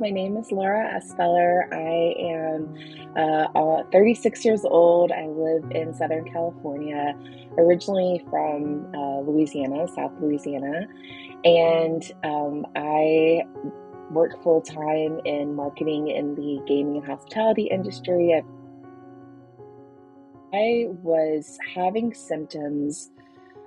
My name is Laura Espeller. I am uh, 36 years old. I live in Southern California, originally from uh, Louisiana, South Louisiana. And um, I work full time in marketing in the gaming and hospitality industry. I was having symptoms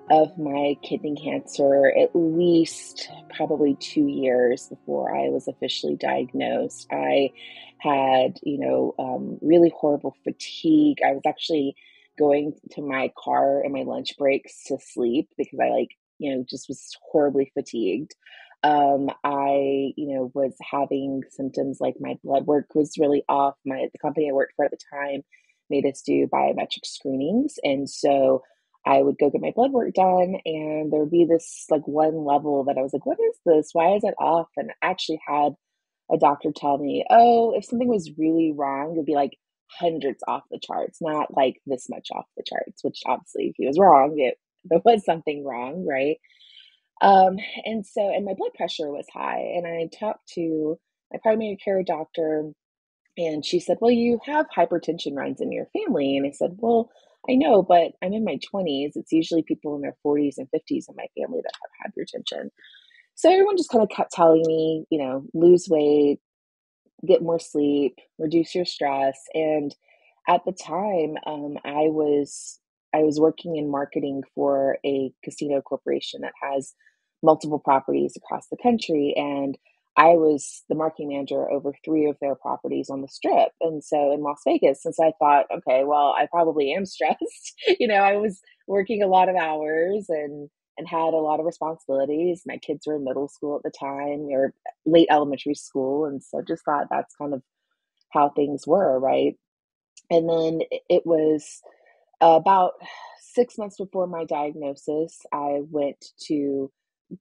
of my kidney cancer at least probably two years before I was officially diagnosed. I had, you know, um, really horrible fatigue. I was actually going to my car in my lunch breaks to sleep because I like, you know, just was horribly fatigued. Um, I, you know, was having symptoms like my blood work was really off. My the company I worked for at the time made us do biometric screenings, and so I would go get my blood work done and there would be this like one level that I was like, what is this? Why is it off? And I actually had a doctor tell me, oh, if something was really wrong, it would be like hundreds off the charts, not like this much off the charts, which obviously if he was wrong, it there was something wrong, right? Um, and so and my blood pressure was high. And I talked to my primary care doctor and she said, Well, you have hypertension runs in your family. And I said, Well, I know, but I'm in my 20s. It's usually people in their 40s and 50s in my family that have had hypertension. So everyone just kind of kept telling me, you know, lose weight, get more sleep, reduce your stress. And at the time, um, I was I was working in marketing for a casino corporation that has multiple properties across the country, and I was the marketing manager over three of their properties on the strip. And so in Las Vegas, since I thought, okay, well, I probably am stressed, you know, I was working a lot of hours and and had a lot of responsibilities. My kids were in middle school at the time or late elementary school. And so just thought that's kind of how things were, right? And then it was about six months before my diagnosis, I went to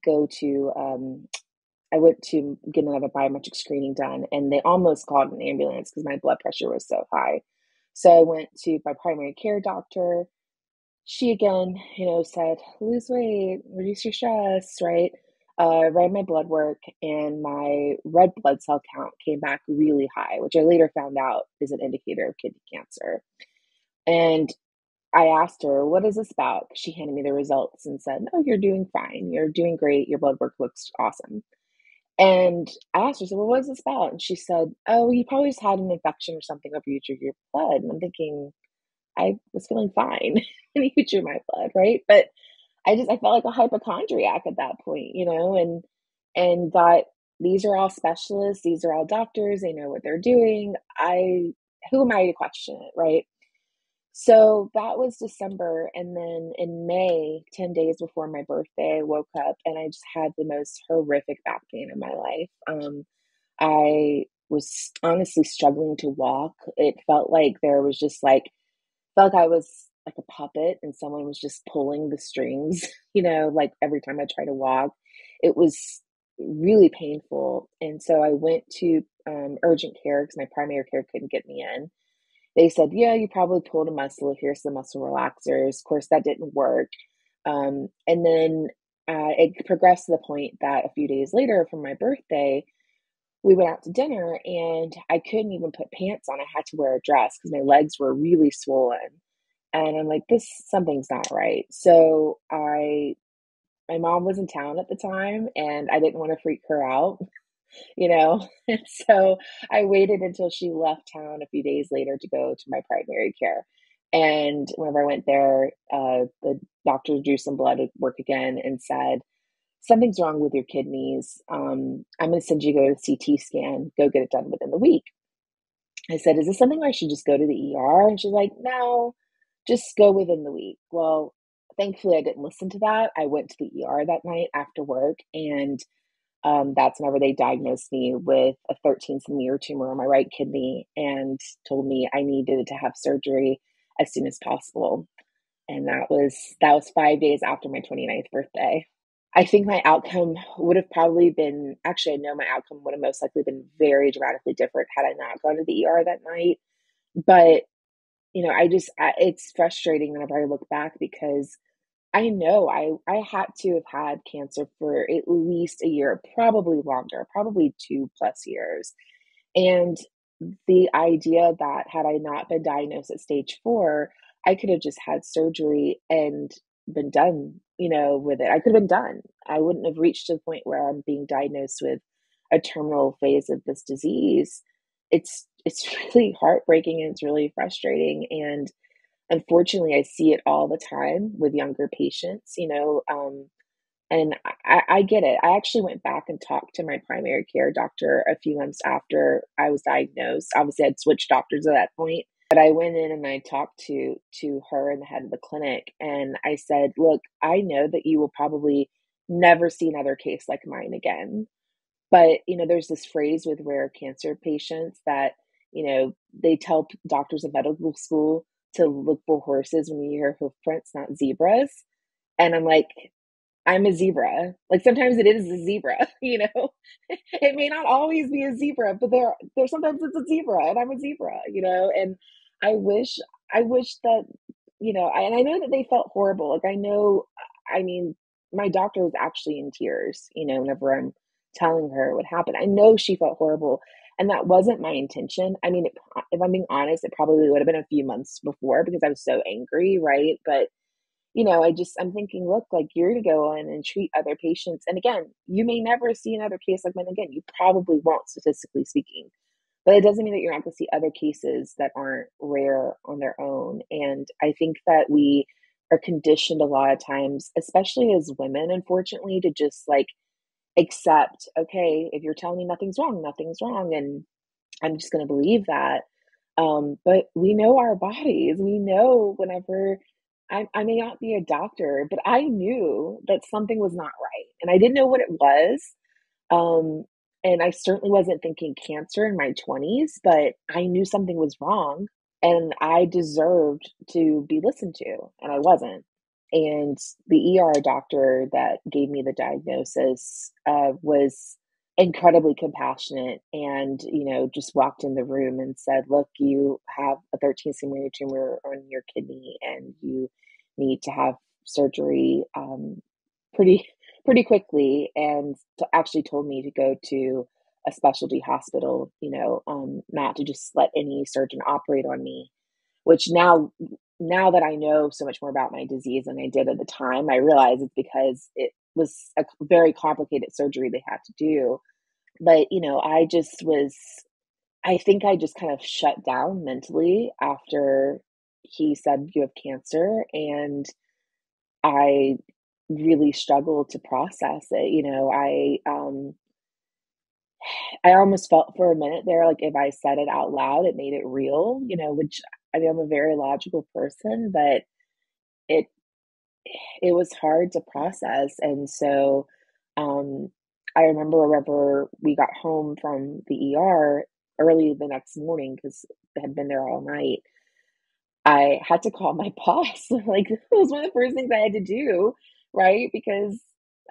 go to um, I went to get another biometric screening done, and they almost called an ambulance because my blood pressure was so high. So I went to my primary care doctor. She again, you know, said, lose weight, reduce your stress, right? Uh, ran my blood work, and my red blood cell count came back really high, which I later found out is an indicator of kidney cancer. And I asked her, What is this about? She handed me the results and said, No, you're doing fine. You're doing great. Your blood work looks awesome. And I asked her, so well, was this about? And she said, oh, you probably just had an infection or something over you drew your blood. And I'm thinking, I was feeling fine and you drew my blood, right? But I just, I felt like a hypochondriac at that point, you know, and, and thought, these are all specialists. These are all doctors. They know what they're doing. I, who am I to question it, right? So that was December. And then in May, 10 days before my birthday, I woke up and I just had the most horrific back pain in my life. Um, I was honestly struggling to walk. It felt like there was just like, felt like I was like a puppet and someone was just pulling the strings, you know, like every time I tried to walk. It was really painful. And so I went to um, urgent care because my primary care couldn't get me in they said, yeah, you probably pulled a muscle. Here's some muscle relaxers. Of course, that didn't work. Um, and then uh, it progressed to the point that a few days later, for my birthday, we went out to dinner and I couldn't even put pants on. I had to wear a dress because my legs were really swollen. And I'm like, this something's not right. So I, my mom was in town at the time and I didn't want to freak her out you know? And so I waited until she left town a few days later to go to my primary care. And whenever I went there, uh, the doctor drew some blood at work again and said, Something's wrong with your kidneys. Um, I'm going to send you go to CT scan, go get it done within the week. I said, Is this something where I should just go to the ER? And she's like, No, just go within the week. Well, thankfully, I didn't listen to that. I went to the ER that night after work and um, that's whenever they diagnosed me with a 13 centimeter tumor on my right kidney and told me I needed to have surgery as soon as possible. And that was that was five days after my 29th birthday. I think my outcome would have probably been actually I know my outcome would have most likely been very dramatically different had I not gone to the ER that night. But you know, I just it's frustrating whenever I look back because I know I I had to have had cancer for at least a year, probably longer, probably 2 plus years, and the idea that had I not been diagnosed at stage 4, I could have just had surgery and been done, you know, with it. I could have been done. I wouldn't have reached to the point where I'm being diagnosed with a terminal phase of this disease. It's it's really heartbreaking and it's really frustrating, and unfortunately, I see it all the time with younger patients, you know, um, and I I get it. I actually went back and talked to my primary care doctor a few months after I was diagnosed. Obviously, I'd switched doctors at that point, but I went in and I talked to to her and the head of the clinic, and I said, "Look, I know that you will probably never see another case like mine again." But, you know, there's this phrase with rare cancer patients that, you know, they tell doctors in medical school to look for horses when you hear hoof prints, not zebras, and I'm like, I'm a zebra. Like, sometimes it is a zebra, you know? It may not always be a zebra, but there there sometimes it's a zebra, and I'm a zebra, you know? And I wish I wish that, you know I and I know that they felt horrible, like, I know I mean, my doctor was actually in tears, you know, whenever I'm telling her what happened. I know she felt horrible, and that wasn't my intention. I mean, it if I'm being honest, it probably would have been a few months before because I was so angry, right? But you know, I just I'm thinking, "Look, like, you're gonna go in and treat other patients, and again, you may never see another case like mine again, you probably won't, statistically speaking, but it doesn't mean that you're not gonna see other cases that aren't rare on their own, and I think that we are conditioned a lot of times, especially as women, unfortunately, to just, like, accept, "Okay, if you're telling me nothing's wrong, nothing's wrong, and I'm just gonna believe that." Um, but we know our bodies, we know whenever I I may not be a doctor, but I knew that something was not right, and I didn't know what it was, um, and I certainly wasn't thinking cancer in my 20s, but I knew something was wrong, and I deserved to be listened to, and I wasn't. And the ER doctor that gave me the diagnosis, uh, was incredibly compassionate and, you know, just walked in the room and said, "Look, you have a 13 centimeter tumor on your kidney, and you need to have surgery, um, pretty pretty quickly," and t actually told me to go to a specialty hospital, you know, um, not to just let any surgeon operate on me, which now now that I know so much more about my disease than I did at the time, I realize it's because it was a very complicated surgery they had to do. But, you know, I just was I think I just kind of shut down mentally after he said, "You have cancer," and I really struggled to process it, you know, I, um I almost felt for a minute there, like, if I said it out loud, it made it real, you know, which I mean, I'm a very logical person, but it it was hard to process, and so, um, I remember whenever we got home from the ER early the next morning 'cause I had been there all night I had to call my boss, like, it was one of the first things I had to do, right? Because,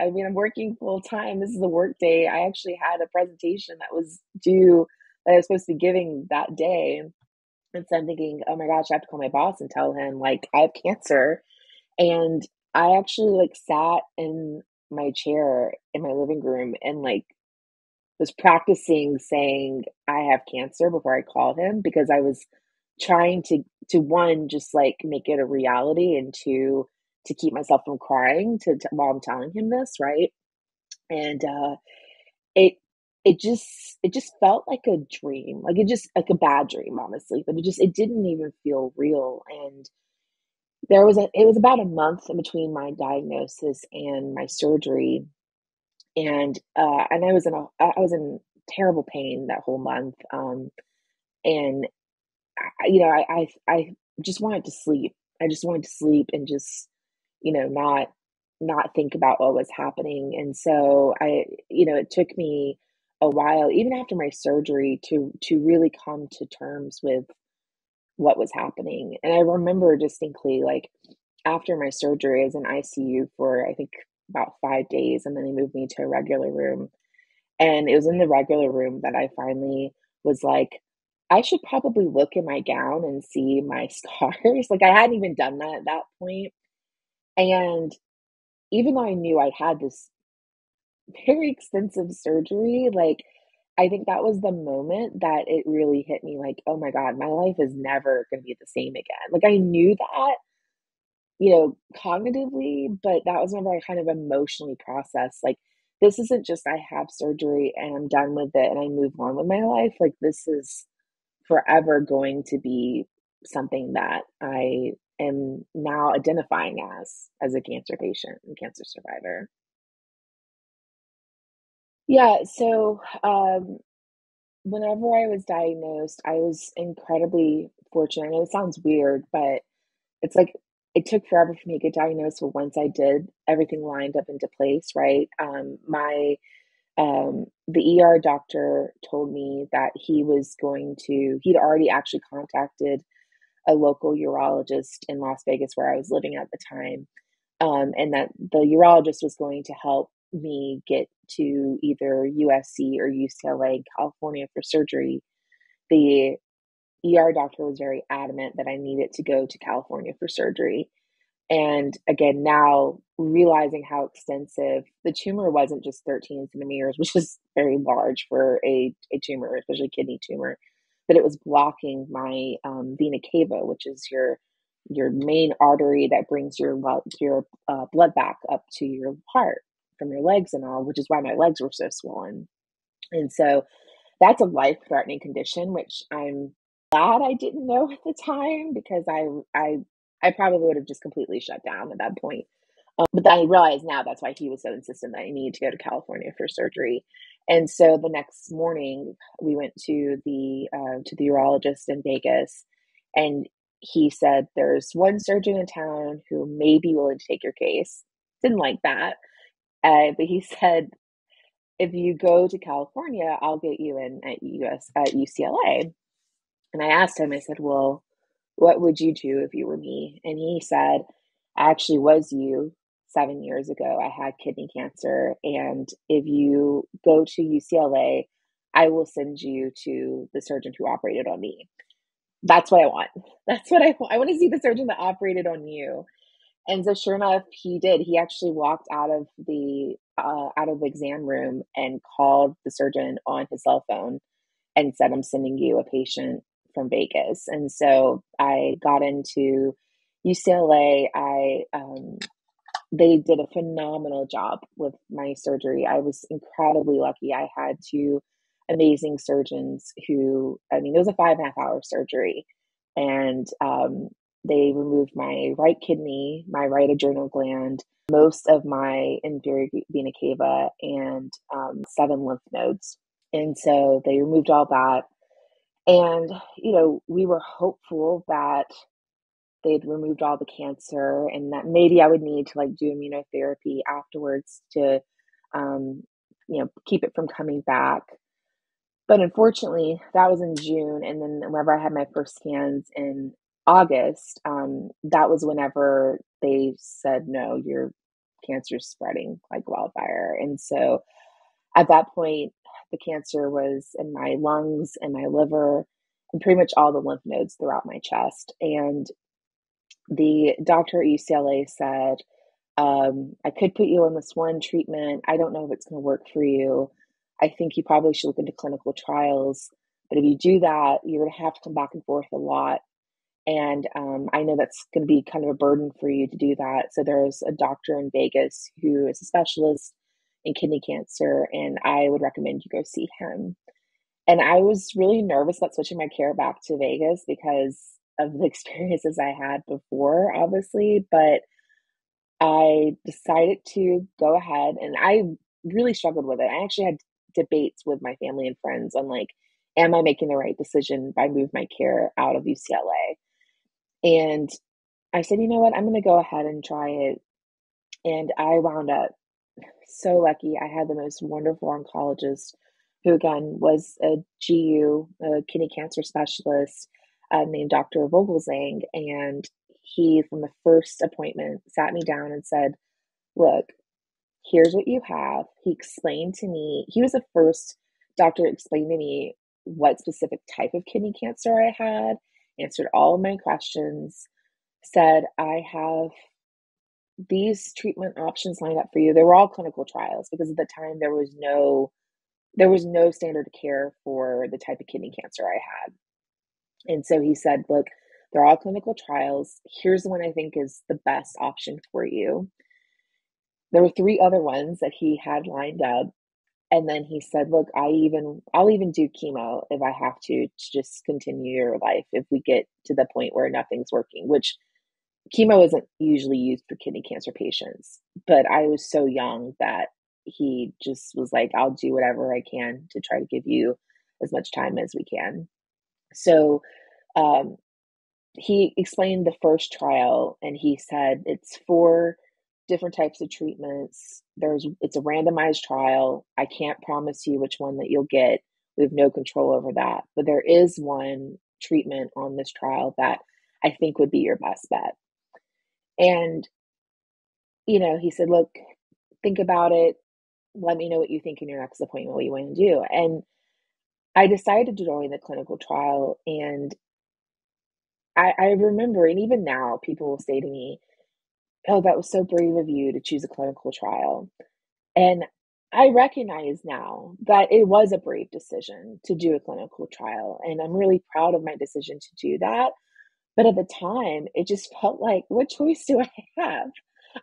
I mean, I'm working full time, this is a work day, I actually had a presentation that was due that I was supposed to be giving that day, and so I'm thinking, "Oh my gosh, I have to call my boss and tell him, like, I have cancer," and I actually, like, sat in my chair in my living room and, like, was practicing saying, "I have cancer," before I called him because I was trying to to, 1, just, like, make it a reality, and 2, to keep myself from crying to t while I'm telling him this, right? And, uh, it it just it just felt like a dream, like, it just like a bad dream, honestly, but it just it didn't even feel real, and there was a it was about a month in between my diagnosis and my surgery, and, uh, and I was in a I was in terrible pain that whole month, um, and I you know, I I I just wanted to sleep. I just wanted to sleep and just, you know, not not think about what was happening, and so I you know, it took me a while, even after my surgery, to to really come to terms with what was happening, and I remember distinctly, like, after my surgery, I was in ICU for, I think, about 5 days, and then they moved me to a regular room, and it was in the regular room that I finally was like, "I should probably look in my gown and see my scars," like, I hadn't even done that at that point. And even though I knew I'd had this very extensive surgery, like, I think that was the moment that it really hit me like, "Oh my god, my life is never gonna be the same again." Like, I knew that, you know, cognitively, but that was whenever I kind of emotionally processed, like, this isn't just I have surgery and I'm done with it and I move on with my life, like, this is forever going to be something that I am now identifying as, as a cancer patient and cancer survivor. Yeah, so, um, whenever I was diagnosed, I was incredibly fortunate. I know it sounds weird, but it's like it took forever for me to get diagnosed, but once I did, everything lined up into place, right? Um, my um, the ER doctor told me that he was going to he'd already actually contacted a local urologist in Las Vegas where I was living at the time, um, and that the urologist was going to help me get to either USC or UCLA, in California for surgery. The ER doctor was very adamant that I needed to go to California for surgery. And again, now realizing how extensive the tumor wasn't just 13 centimeters, which is very large for a, a tumor, especially kidney tumor, but it was blocking my um, vena cava, which is your your main artery that brings your your uh, blood back up to your heart from your legs and all, which is why my legs were so swollen. And so that's a life threatening condition, which I'm glad I didn't know at the time because I I I probably would have just completely shut down at that point. Um, but I realize now that's why he was so insistent that I needed to go to California for surgery. And so the next morning, we went to the uh, to the urologist in Vegas, and he said, "There's one surgeon in town who may be willing to take your case." Didn't like that, uh, but he said, "If you go to California, I'll get you in at US at UCLA." And I asked him, I said, "Well, what would you do if you were me?" And he said, "I actually was you seven years ago. I had kidney cancer. And if you go to UCLA, I will send you to the surgeon who operated on me. That's what I want. That's what I want. I want to see the surgeon that operated on you. And so, sure enough, he did. He actually walked out of the uh, out of the exam room and called the surgeon on his cell phone and said, "I'm sending you a patient from Vegas." And so I got into UCLA. I um, they did a phenomenal job with my surgery. I was incredibly lucky. I had two amazing surgeons who, I mean, it was a five and a half hour surgery. And um, they removed my right kidney, my right adrenal gland, most of my inferior vena cava, and um, seven lymph nodes. And so they removed all that. And, you know, we were hopeful that they'd removed all the cancer and that maybe I would need to like do immunotherapy afterwards to, um, you know, keep it from coming back. But unfortunately, that was in June. And then whenever I had my first scans in August, um, that was whenever they said, no, your cancer's spreading like wildfire. And so at that point, the cancer was in my lungs and my liver and pretty much all the lymph nodes throughout my chest. And the doctor at UCLA said, um, I could put you on this one treatment. I don't know if it's going to work for you. I think you probably should look into clinical trials. But if you do that, you're going to have to come back and forth a lot. And um, I know that's going to be kind of a burden for you to do that. So there's a doctor in Vegas who is a specialist in kidney cancer, and I would recommend you go see him. And I was really nervous about switching my care back to Vegas because of the experiences I had before, obviously, but I decided to go ahead and I really struggled with it. I actually had debates with my family and friends on like, am I making the right decision by move my care out of UCLA? And I said, you know what, I'm going to go ahead and try it. And I wound up so lucky. I had the most wonderful oncologist who, again, was a GU, a kidney cancer specialist uh, named Dr. Vogelzang. And he, from the first appointment, sat me down and said, Look, here's what you have. He explained to me, he was the first doctor to explain to me what specific type of kidney cancer I had, answered all of my questions, said, I have these treatment options lined up for you. They were all clinical trials because at the time there was no there was no standard of care for the type of kidney cancer I had. And so he said, look, they're all clinical trials. Here's the one I think is the best option for you. There were three other ones that he had lined up. And then he said, look, I even I'll even do chemo if I have to to just continue your life if we get to the point where nothing's working, which chemo isn't usually used for kidney cancer patients. But I was so young that he just was like, I'll do whatever I can to try to give you as much time as we can. So um, he explained the first trial and he said it's four different types of treatments. There's it's a randomized trial. I can't promise you which one that you'll get. We have no control over that. But there is one treatment on this trial that I think would be your best bet. And you know, he said, "Look, think about it. Let me know what you think in your next appointment, what you want to do." And I decided to join the clinical trial and I, I remember, and even now, people will say to me, Oh, that was so brave of you to choose a clinical trial. And I recognize now that it was a brave decision to do a clinical trial. And I'm really proud of my decision to do that. But at the time, it just felt like, what choice do I have?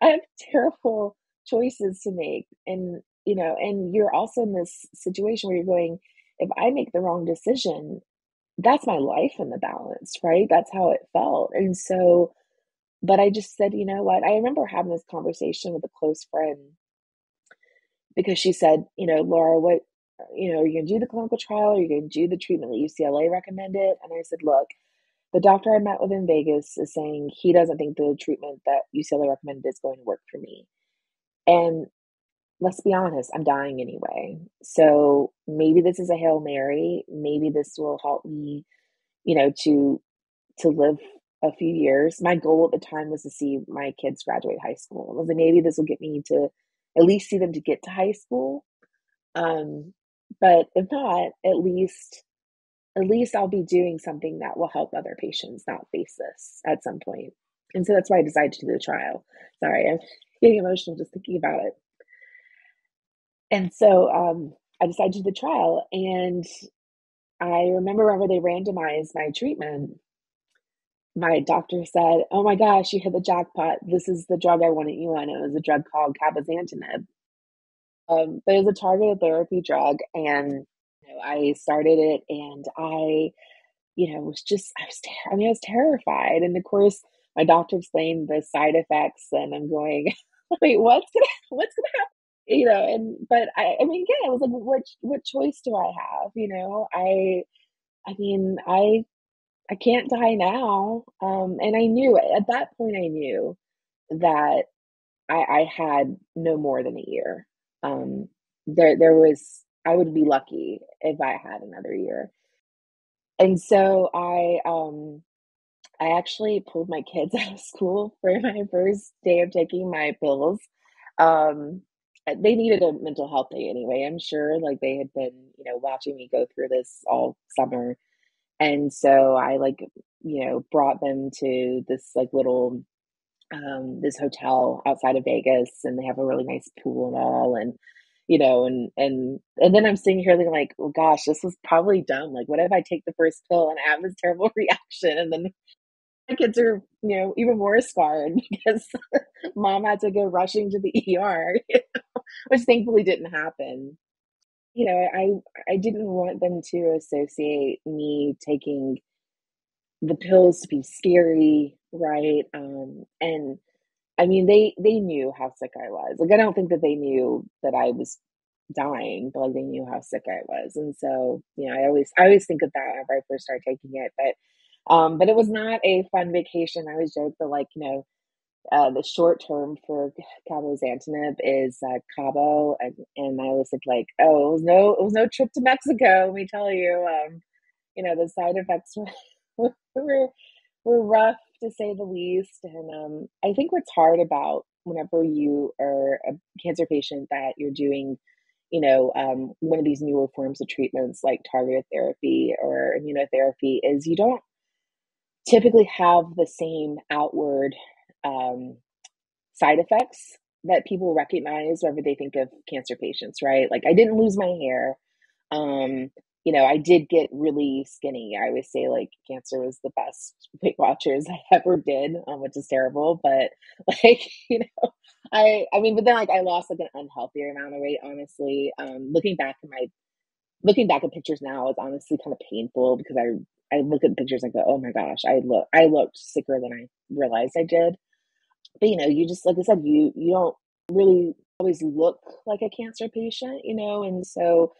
I have terrible choices to make. And, you know, and you're also in this situation where you're going, if I make the wrong decision, that's my life in the balance, right? That's how it felt. And so, but I just said, you know what? I remember having this conversation with a close friend because she said, you know, Laura, what, you know, are you going to do the clinical trial? Are you going to do the treatment that UCLA recommended? And I said, look, the doctor I met with in Vegas is saying he doesn't think the treatment that UCLA recommended is going to work for me. And let's be honest, I'm dying anyway. So maybe this is a Hail Mary. Maybe this will help me, you know, to to live a few years. My goal at the time was to see my kids graduate high school. I was like, maybe this will get me to at least see them to get to high school. Um, but if not, at least at least I'll be doing something that will help other patients not face this at some point. And so that's why I decided to do the trial. Sorry, I'm getting emotional just thinking about it. And so um, I decided to do the trial. And I remember whenever they randomized my treatment, my doctor said, Oh my gosh, you hit the jackpot. This is the drug I wanted you on. It was a drug called cabozantinib. Um, but it was a targeted therapy drug. And you know, I started it and I, you know, was just, I was, ter- I mean, I was terrified. And of course, my doctor explained the side effects, and I'm going, wait, what's gonna, what's gonna happen? You know, and but I, I mean, yeah, I was like, what what choice do I have? You know, I, I mean, I, I can't die now. Um, and I knew at that point, I knew that I, I had no more than a year. Um, there, there was, I would be lucky if I had another year. And so I, um, I actually pulled my kids out of school for my first day of taking my pills. Um, they needed a mental health day anyway. I'm sure like they had been, you know, watching me go through this all summer. And so I like, you know, brought them to this like little um this hotel outside of Vegas and they have a really nice pool and all and you know and and and then I'm sitting here thinking like, well gosh, this was probably dumb. Like what if I take the first pill and I have this terrible reaction and then my kids are, you know, even more scarred because mom had to go rushing to the ER, which thankfully didn't happen. You know, I I didn't want them to associate me taking the pills to be scary, right? Um, and I mean, they they knew how sick I was. Like, I don't think that they knew that I was dying, but like they knew how sick I was. And so, you know, I always I always think of that whenever I first started taking it. But um, but it was not a fun vacation. I always joke that, like, you know, uh, the short term for Cabo cabozantinib is uh, Cabo, and, and I think like, oh, it was no, it was no trip to Mexico. Let me tell you, um, you know, the side effects were, were were rough to say the least. And um, I think what's hard about whenever you are a cancer patient that you're doing, you know, um, one of these newer forms of treatments like targeted therapy or immunotherapy is you don't typically have the same outward um, side effects that people recognize whenever they think of cancer patients, right? Like I didn't lose my hair. Um, you know, I did get really skinny. I always say like cancer was the best Weight Watchers I ever did, um, which is terrible. But like, you know, I I mean, but then like I lost like an unhealthy amount of weight. Honestly, um, looking back at my looking back at pictures now is honestly kind of painful because I I look at pictures and go, oh my gosh, I look I looked sicker than I realized I did. But you know, you just like I said, you you don't really always look like a cancer patient, you know, and so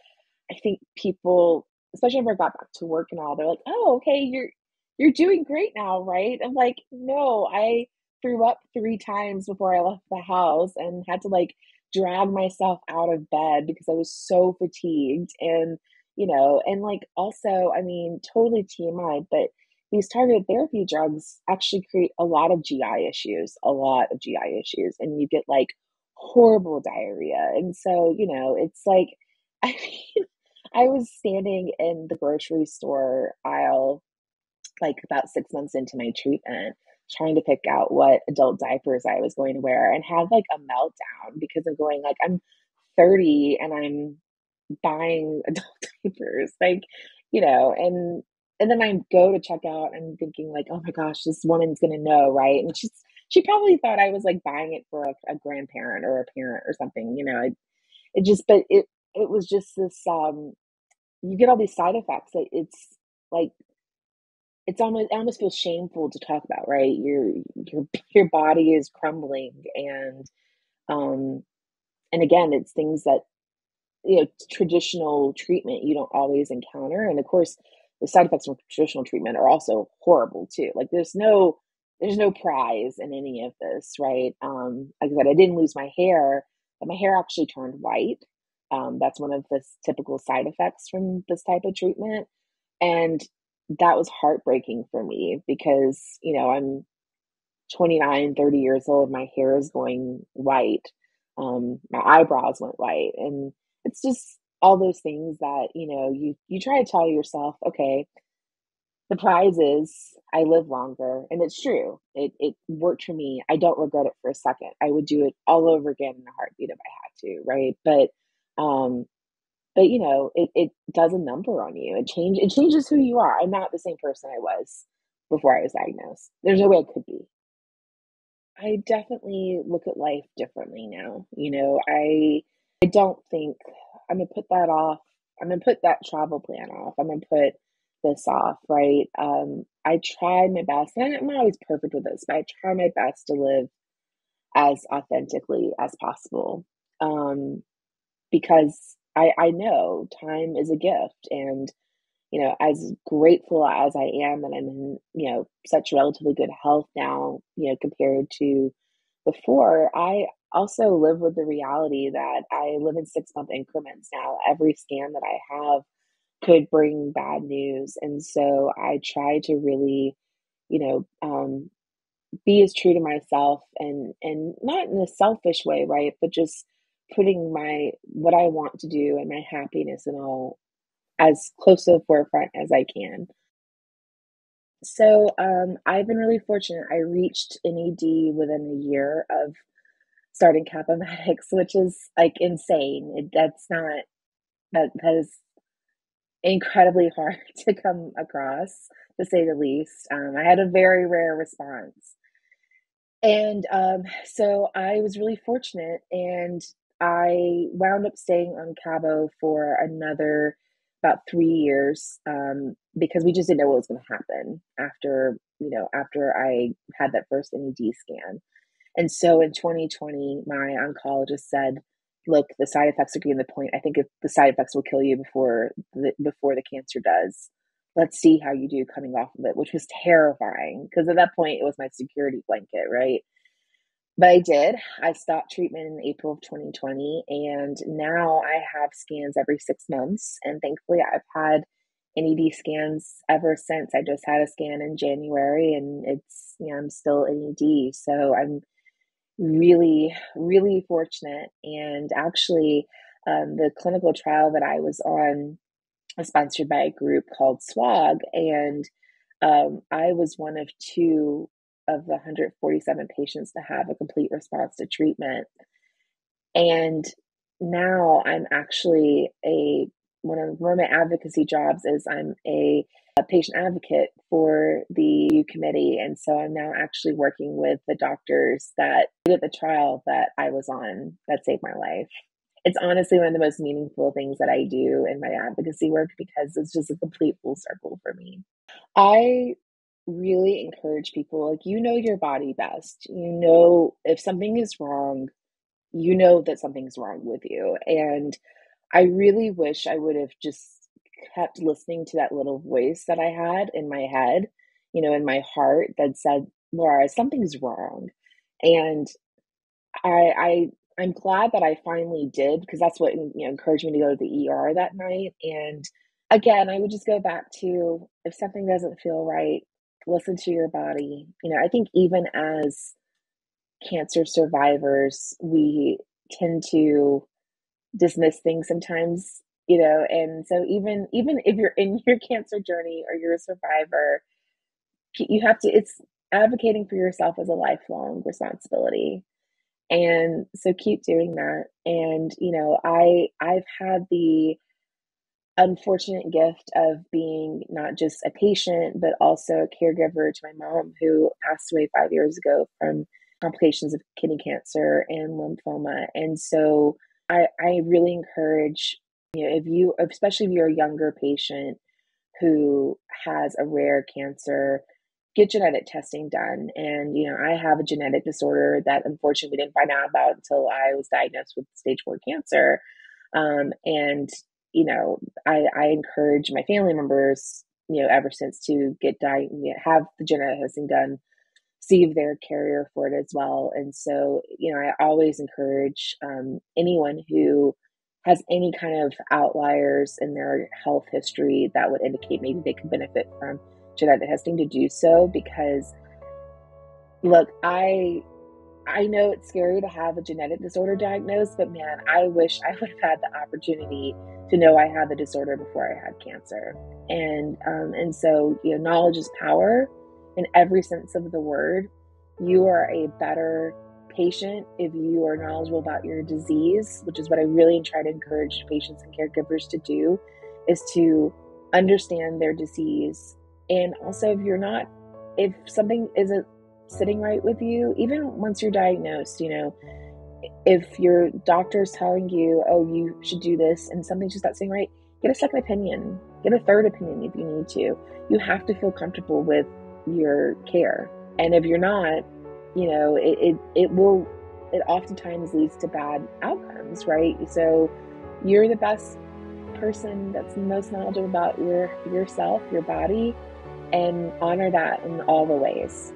I think people, especially when I got back to work and all, they're like, "Oh, okay, you're you're doing great now, right?" I'm like, "No, I threw up three times before I left the house and had to like drag myself out of bed because I was so fatigued and you know, and like also, I mean, totally TMI, but these targeted therapy drugs actually create a lot of GI issues, a lot of GI issues, and you get like horrible diarrhea. And so, you know, it's like, I mean, I was standing in the grocery store aisle like about six months into my treatment, trying to pick out what adult diapers I was going to wear and had like a meltdown because of going like I'm 30 and I'm buying adult diapers. Like, you know, and and then I go to check out and thinking like, oh my gosh, this woman's gonna know, right? And she's she probably thought I was like buying it for a, a grandparent or a parent or something, you know. It, it just, but it it was just this um you get all these side effects. Like it's like it's almost it almost feels shameful to talk about, right? Your your your body is crumbling and um and again, it's things that you know traditional treatment you don't always encounter and of course the side effects from traditional treatment are also horrible too. Like there's no there's no prize in any of this, right? Um, like I said, I didn't lose my hair, but my hair actually turned white. Um, that's one of the typical side effects from this type of treatment. And that was heartbreaking for me because, you know, I'm 29, 30 years old, my hair is going white. Um, my eyebrows went white. And it's just all those things that, you know, you, you try to tell yourself, okay, the prize is I live longer. And it's true. It, it worked for me. I don't regret it for a second. I would do it all over again in a heartbeat if I had to, right? But um but you know, it, it does a number on you. It change it changes who you are. I'm not the same person I was before I was diagnosed. There's no way I could be. I definitely look at life differently now. You know, I I don't think I'm gonna put that off. I'm gonna put that travel plan off. I'm gonna put this off, right? Um, I try my best, and I'm not always perfect with this, but I try my best to live as authentically as possible. Um, because I, I know time is a gift and you know as grateful as i am that i'm in you know such relatively good health now you know compared to before i also live with the reality that i live in six month increments now every scan that i have could bring bad news and so i try to really you know um, be as true to myself and and not in a selfish way right but just putting my what I want to do and my happiness and all as close to the forefront as I can. So um, I've been really fortunate. I reached NED within a year of starting Cabometyx, which is like insane. It, that's not that that is incredibly hard to come across, to say the least. Um, I had a very rare response. And um, so I was really fortunate, and I wound up staying on Cabo for another about three years um, because we just didn't know what was going to happen after you know after I had that first NED scan. And so in 2020, my oncologist said, "Look, the side effects are getting the point. I think if the side effects will kill you before the, before the cancer does. Let's see how you do coming off of it," which was terrifying because at that point it was my security blanket, right? But I did. I stopped treatment in April of 2020, and now I have scans every six months. And thankfully, I've had NED scans ever since. I just had a scan in January, and it's you know I'm still NED, so I'm really really fortunate. And actually, um, the clinical trial that I was on was sponsored by a group called SWOG, and um, I was one of two of the 147 patients to have a complete response to treatment. And now I'm actually a one of my advocacy jobs is I'm a, a patient advocate for the committee, and so I'm now actually working with the doctors that did the trial that I was on that saved my life. It's honestly one of the most meaningful things that I do in my advocacy work because it's just a complete full circle for me. I really encourage people like you know your body best. You know if something is wrong, you know that something's wrong with you. And I really wish I would have just kept listening to that little voice that I had in my head, you know, in my heart that said, Laura, something's wrong. And I, I, I'm glad that I finally did because that's what you know encouraged me to go to the ER that night. And again, I would just go back to if something doesn't feel right, listen to your body. You know, I think even as cancer survivors, we tend to dismiss things sometimes, you know, and so even even if you're in your cancer journey or you're a survivor, you have to it's advocating for yourself as a lifelong responsibility. And so keep doing that. And you know, I I've had the unfortunate gift of being not just a patient but also a caregiver to my mom who passed away 5 years ago from complications of kidney cancer and lymphoma. And so I, I really encourage, you know, if you, especially if you're a younger patient who has a rare cancer, get genetic testing done. And, you know, I have a genetic disorder that unfortunately we didn't find out about until I was diagnosed with stage four cancer. Um, and, you know, I, I encourage my family members, you know, ever since to get know, have the genetic testing done see a carrier for it as well. And so, you know, I always encourage um, anyone who has any kind of outliers in their health history that would indicate maybe they could benefit from genetic testing to do so because look i i know it's scary to have a genetic disorder diagnosed but man i wish i would have had the opportunity to know i had the disorder before i had cancer and um, and so you know knowledge is power in every sense of the word. You are a better patient if you are knowledgeable about your disease, which is what I really try to encourage patients and caregivers to do, is to understand their disease. And also, if you're not, if something isn't sitting right with you, even once you're diagnosed, you know, if your doctor is telling you, oh, you should do this, and something's just not sitting right, get a second opinion, get a third opinion if you need to. You have to feel comfortable with your care. And if you're not, you know, it, it, it will, it oftentimes leads to bad outcomes, right? So you're the best person that's most knowledgeable about your yourself, your body, and honor that in all the ways.